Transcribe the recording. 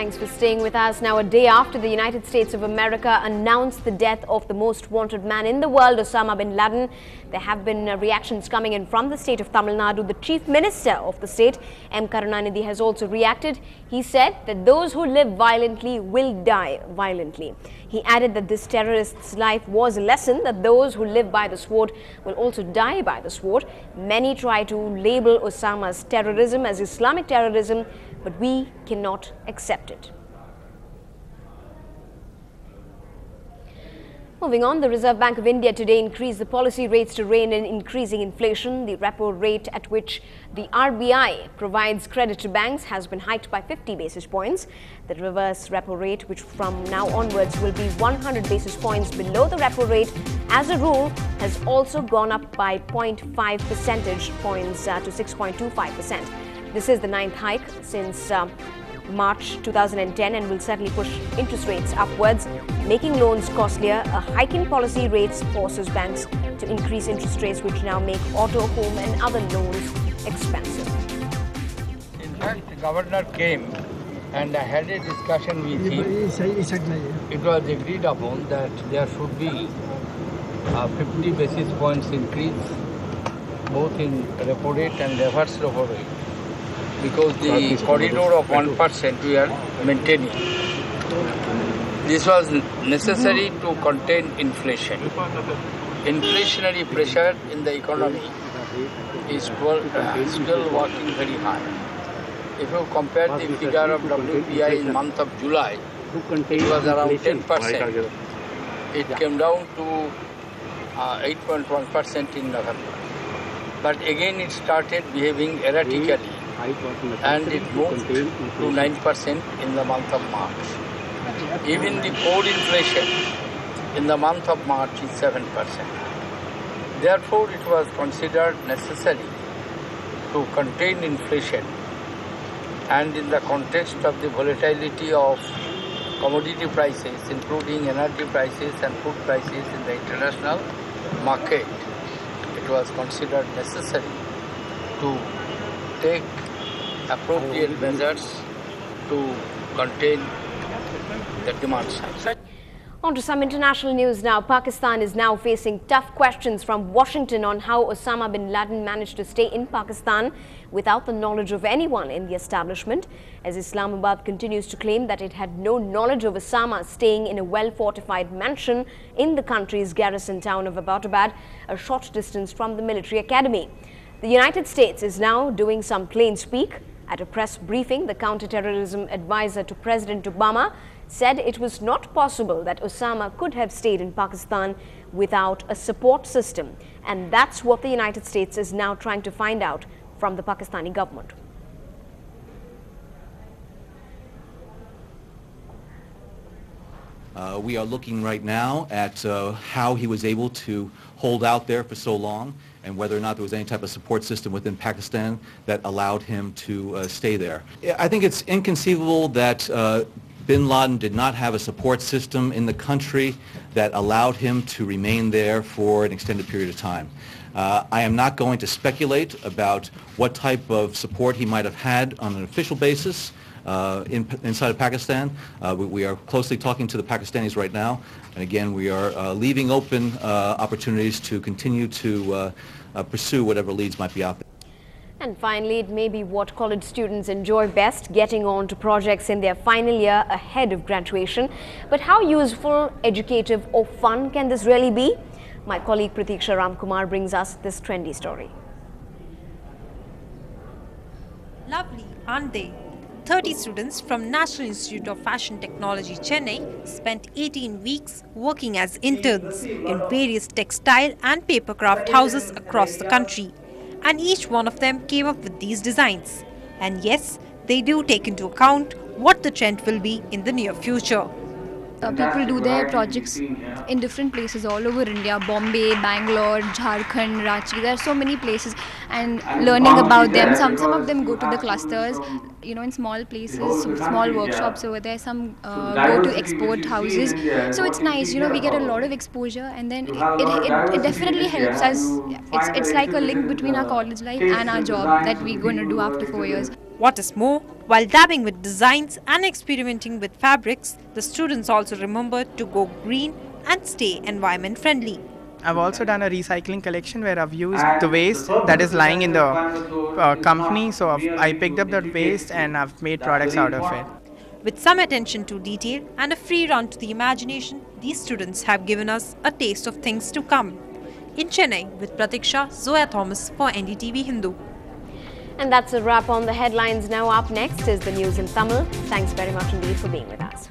Thanks for staying with us. Now, a day after the United States of America announced the death of the most wanted man in the world, Osama bin Laden, there have been uh, reactions coming in from the state of Tamil Nadu. The chief minister of the state, M. Karunanidhi, has also reacted. He said that those who live violently will die violently. He added that this terrorist's life was a lesson that those who live by the sword will also die by the sword. Many try to label Osama's terrorism as Islamic terrorism, but we cannot accept it. Moving on, the Reserve Bank of India today increased the policy rates to rein in increasing inflation. The repo rate at which the RBI provides credit to banks has been hiked by 50 basis points. The reverse repo rate, which from now onwards will be 100 basis points below the repo rate, as a rule, has also gone up by 0.5 percentage points uh, to 6.25%. This is the ninth hike since uh, March 2010 and will certainly push interest rates upwards, making loans costlier. A hike in policy rates forces banks to increase interest rates, which now make auto, home, and other loans expensive. In fact, the governor came and I had a discussion with him. It was agreed upon that there should be a 50 basis points increase both in repo rate and reverse repo rate because the corridor of 1% we are maintaining. This was necessary to contain inflation. Inflationary pressure in the economy is still, uh, working very hard. If you compare the figure of WPI in month of July, it was around 10%. It came down to uh, 8.1% in November. But again it started behaving erratically and it moved to 9% in the month of March. Even the core inflation in the month of March is 7%. Therefore, it was considered necessary to contain inflation and in the context of the volatility of commodity prices, including energy prices and food prices in the international market, it was considered necessary to take appropriate measures to contain the demand side. On to some international news now. Pakistan is now facing tough questions from Washington on how Osama bin Laden managed to stay in Pakistan without the knowledge of anyone in the establishment, as Islamabad continues to claim that it had no knowledge of Osama staying in a well-fortified mansion in the country's garrison town of Abbottabad, a short distance from the military academy. The United States is now doing some plain speak at a press briefing, the counterterrorism advisor to President Obama said it was not possible that Osama could have stayed in Pakistan without a support system. And that's what the United States is now trying to find out from the Pakistani government. Uh, we are looking right now at uh, how he was able to hold out there for so long and whether or not there was any type of support system within Pakistan that allowed him to uh, stay there. I think it's inconceivable that uh, bin Laden did not have a support system in the country that allowed him to remain there for an extended period of time. Uh, I am not going to speculate about what type of support he might have had on an official basis in, inside of Pakistan. Uh, we, we, are closely talking to the Pakistanis right now. And again, we are uh, leaving open uh, opportunities to continue to uh, uh, pursue whatever leads might be out there. And finally, it may be what college students enjoy best, getting on to projects in their final year ahead of graduation. But how useful, educative or fun can this really be? My colleague Pratiksha Ramkumar brings us this trendy story. Lovely, aren't they? 30 students from National Institute of Fashion Technology, Chennai spent 18 weeks working as interns in various textile and paper craft houses across the country. And each one of them came up with these designs. And yes, they do take into account what the trend will be in the near future. Uh, people do their projects in different places all over India Bombay, Bangalore, Jharkhand, Ranchi. There are so many places, and learning about them. Some some of them go to the clusters, you know, in small places, small workshops over there. Some uh, go to export houses. So it's nice, you know, we get a lot of exposure, and then it, it, it, it definitely helps us. It's it's like a link between our college life and our job that we're going to do after four years. What is more, while dabbing with designs and experimenting with fabrics, the students also remember to go green and stay environment friendly. I've also done a recycling collection where I've used the waste that is lying in the uh, company. So I've, I picked up that waste and I've made products out of it. With some attention to detail and a free run to the imagination, these students have given us a taste of things to come. In Chennai, with Pratiksha, Zoya Thomas for NDTV Hindu. And that's a wrap on the headlines. Now up next is the news in Tamil. Thanks very much indeed for being with us.